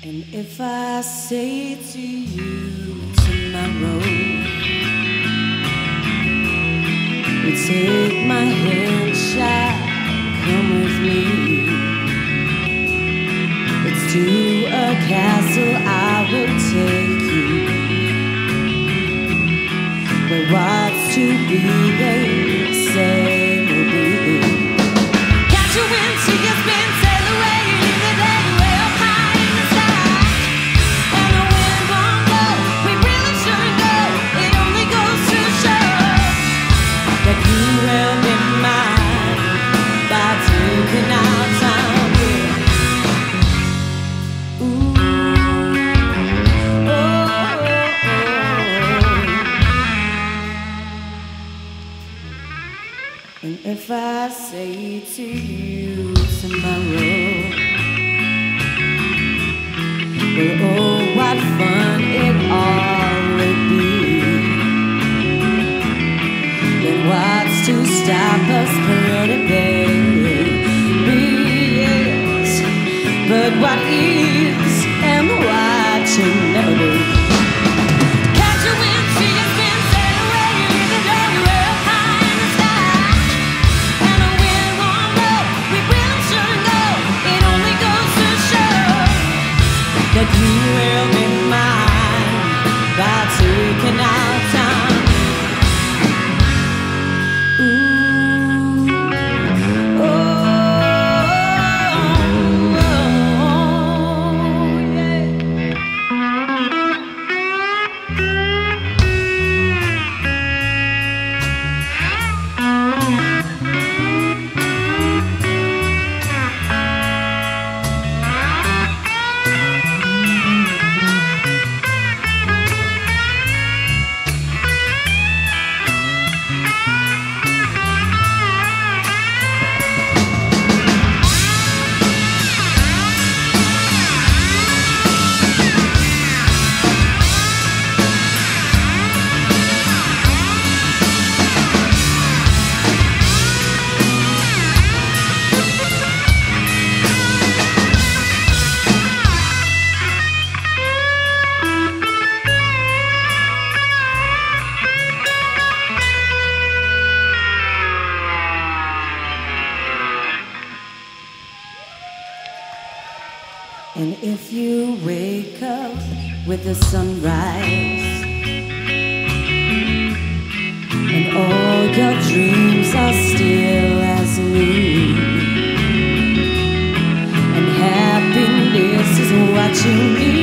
And if I say to you tomorrow, you take my hand, child, come with me. It's to a castle I will take you. But what's to be there. I say to you tomorrow? Well, oh, what fun! wake up with the sunrise. And all your dreams are still as new. And happiness is watching you